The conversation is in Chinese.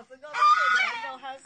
我个高都是一百还是